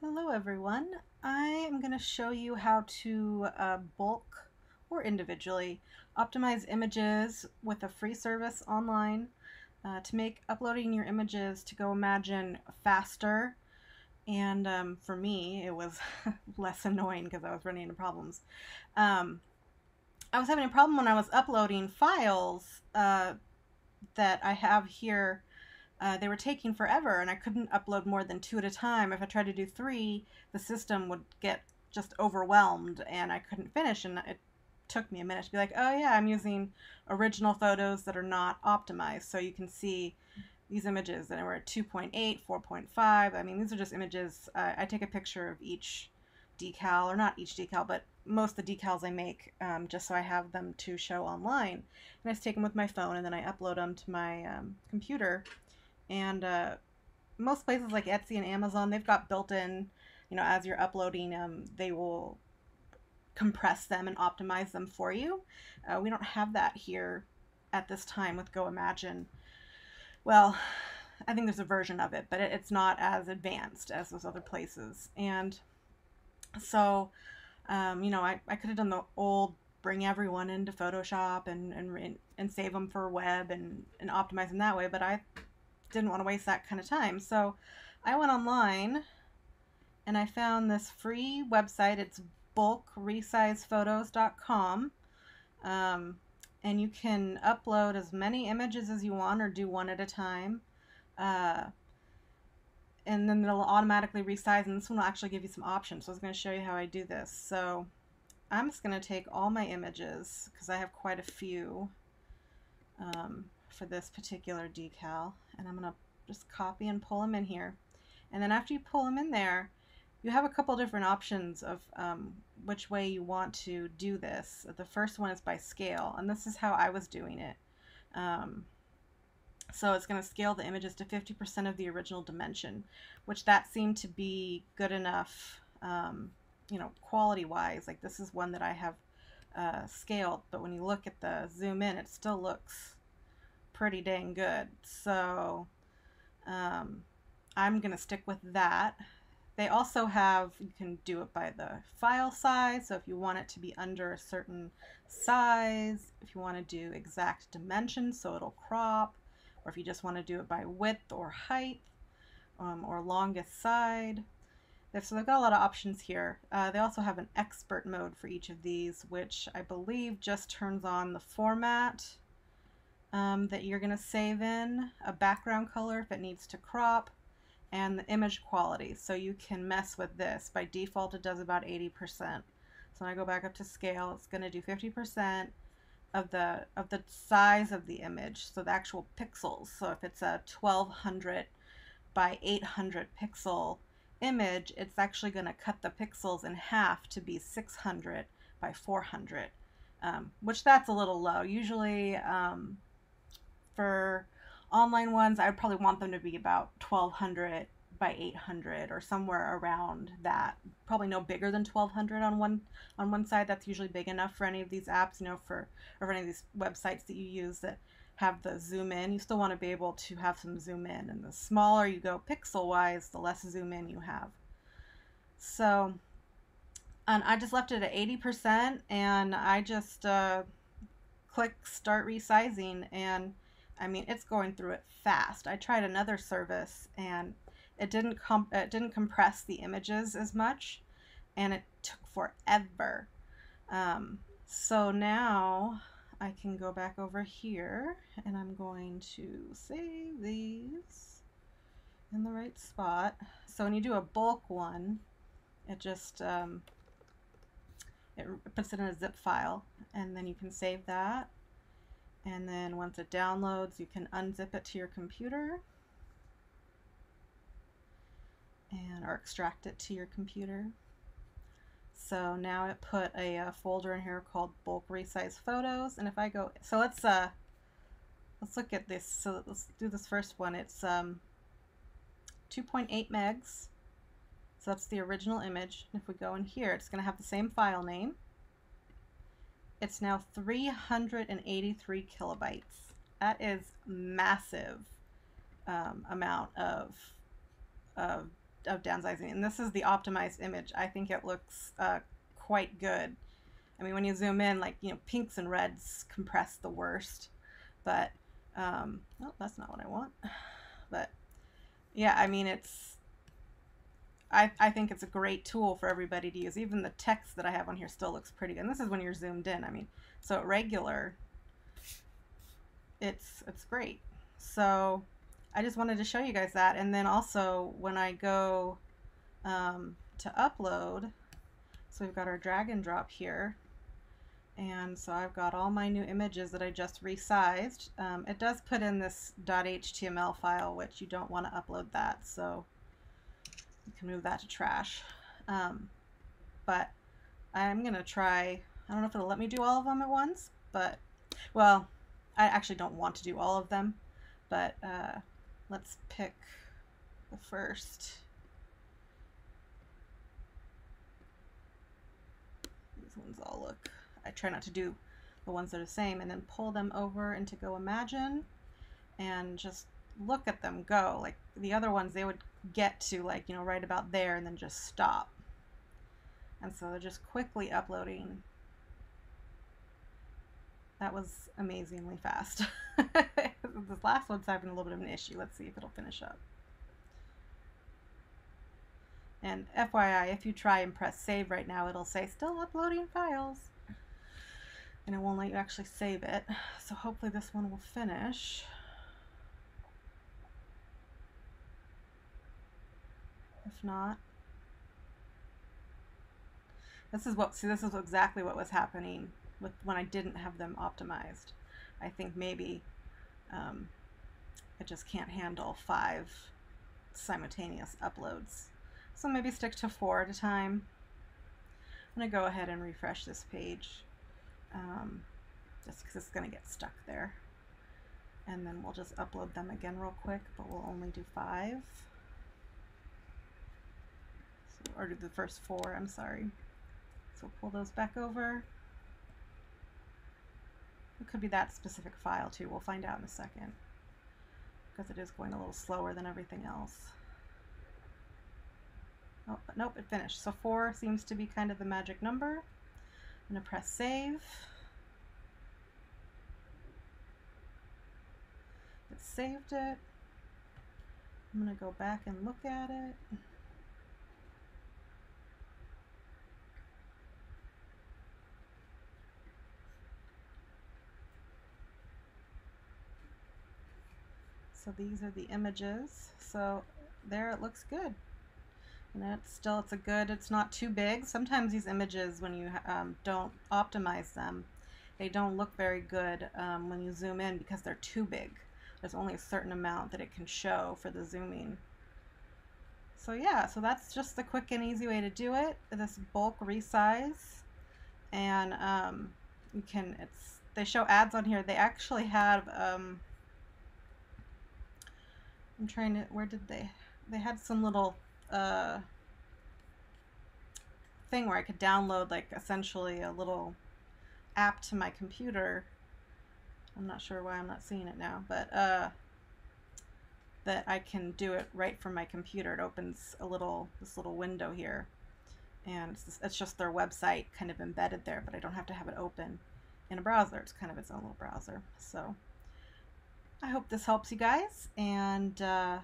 Hello everyone. I am going to show you how to uh, bulk or individually optimize images with a free service online uh, to make uploading your images to GoImagine faster and um, for me it was less annoying because I was running into problems. Um, I was having a problem when I was uploading files uh, that I have here uh, they were taking forever and I couldn't upload more than two at a time. If I tried to do three, the system would get just overwhelmed and I couldn't finish. And it took me a minute to be like, oh yeah, I'm using original photos that are not optimized. So you can see these images that were at 2.8, 4.5. I mean, these are just images. Uh, I take a picture of each decal, or not each decal, but most of the decals I make um, just so I have them to show online. And I just take them with my phone and then I upload them to my um, computer and uh, most places like Etsy and Amazon, they've got built-in, you know, as you're uploading them, they will compress them and optimize them for you. Uh, we don't have that here at this time with Go Imagine. Well, I think there's a version of it, but it's not as advanced as those other places. And so, um, you know, I, I could have done the old bring everyone into Photoshop and, and, and save them for web and, and optimize them that way, but I didn't want to waste that kind of time. So I went online and I found this free website. It's bulkresizephotos.com. Um, and you can upload as many images as you want or do one at a time. Uh, and then it'll automatically resize and this one will actually give you some options. So I was going to show you how I do this. So I'm just going to take all my images because I have quite a few. Um, for this particular decal and I'm going to just copy and pull them in here. And then after you pull them in there, you have a couple different options of um, which way you want to do this. The first one is by scale, and this is how I was doing it. Um, so it's going to scale the images to 50% of the original dimension, which that seemed to be good enough, um, you know, quality-wise. Like this is one that I have uh, scaled, but when you look at the zoom in, it still looks pretty dang good. So um, I'm going to stick with that. They also have, you can do it by the file size. So if you want it to be under a certain size, if you want to do exact dimensions so it'll crop, or if you just want to do it by width or height um, or longest side. So they've got a lot of options here. Uh, they also have an expert mode for each of these, which I believe just turns on the format um, that you're going to save in, a background color if it needs to crop, and the image quality. So you can mess with this. By default, it does about 80%. So when I go back up to scale, it's going to do 50% of the of the size of the image, so the actual pixels. So if it's a 1200 by 800 pixel image, it's actually going to cut the pixels in half to be 600 by 400, um, which that's a little low. Usually, um, for online ones, I would probably want them to be about 1200 by 800 or somewhere around that. Probably no bigger than 1200 on one on one side. That's usually big enough for any of these apps, you know, for or for any of these websites that you use that have the zoom in. You still want to be able to have some zoom in, and the smaller you go pixel wise, the less zoom in you have. So, and I just left it at 80%, and I just uh, click start resizing and I mean, it's going through it fast. I tried another service and it didn't comp- it didn't compress the images as much, and it took forever. Um, so now I can go back over here and I'm going to save these in the right spot. So when you do a bulk one, it just um, it puts it in a zip file and then you can save that and then once it downloads, you can unzip it to your computer and or extract it to your computer. So now it put a, a, uh, folder in here called bulk resize photos. And if I go, so let's uh, let's look at this. So let's do this first one. It's um, 2.8 megs. So that's the original image. And if we go in here, it's going to have the same file name. It's now 383 kilobytes. That is massive um, amount of, of of downsizing. And this is the optimized image. I think it looks uh, quite good. I mean, when you zoom in, like, you know, pinks and reds compress the worst. But, um, oh, that's not what I want. But, yeah, I mean, it's, I, I think it's a great tool for everybody to use. Even the text that I have on here still looks pretty good. And this is when you're zoomed in. I mean, so at regular, it's, it's great. So I just wanted to show you guys that. And then also when I go um, to upload, so we've got our drag and drop here. And so I've got all my new images that I just resized. Um, it does put in this .html file, which you don't want to upload that. So you can move that to trash. Um, but I'm going to try, I don't know if it'll let me do all of them at once, but, well, I actually don't want to do all of them, but uh, let's pick the first. These ones all look, I try not to do the ones that are the same and then pull them over into Go Imagine and just look at them go. Like the other ones, they would get to like, you know, right about there and then just stop. And so they're just quickly uploading. That was amazingly fast. this last one's having a little bit of an issue. Let's see if it'll finish up. And FYI, if you try and press save right now, it'll say still uploading files. And it won't let you actually save it. So hopefully this one will finish. If not, this is what, see, this is exactly what was happening with when I didn't have them optimized. I think maybe um, it just can't handle five simultaneous uploads. So maybe stick to four at a time. I'm going to go ahead and refresh this page um, just because it's going to get stuck there. And then we'll just upload them again real quick, but we'll only do five. Or the first four, I'm sorry. So pull those back over. It could be that specific file too. We'll find out in a second because it is going a little slower than everything else. Oh, but nope, it finished. So four seems to be kind of the magic number. I'm to press save. It saved it. I'm to go back and look at it. So these are the images. So there it looks good. And it's still, it's a good, it's not too big. Sometimes these images, when you um, don't optimize them, they don't look very good um, when you zoom in because they're too big. There's only a certain amount that it can show for the zooming. So yeah, so that's just the quick and easy way to do it. This bulk resize. And um, you can, it's, they show ads on here. They actually have, um, I'm trying to, where did they, they had some little uh, thing where I could download like essentially a little app to my computer. I'm not sure why I'm not seeing it now, but uh, that I can do it right from my computer. It opens a little, this little window here. And it's, it's just their website kind of embedded there, but I don't have to have it open in a browser. It's kind of its own little browser. So I hope this helps you guys, and uh,